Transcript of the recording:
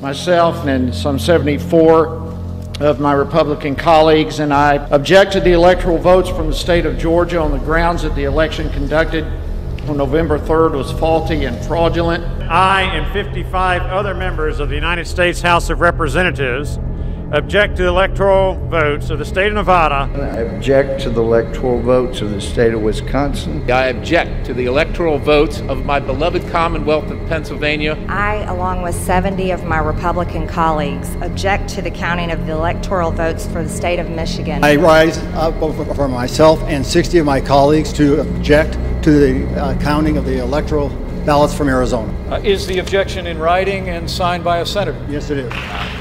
myself and some 74 of my Republican colleagues, and I object to the electoral votes from the state of Georgia on the grounds that the election conducted on November 3rd was faulty and fraudulent. I and 55 other members of the United States House of Representatives object to the electoral votes of the state of Nevada I object to the electoral votes of the state of Wisconsin. I object to the electoral votes of my beloved Commonwealth of Pennsylvania. I, along with 70 of my Republican colleagues, object to the counting of the electoral votes for the state of Michigan. I rise up for myself and 60 of my colleagues to object to the uh, counting of the electoral ballots from Arizona. Uh, Is the objection in writing and signed by a senator? Yes, it is.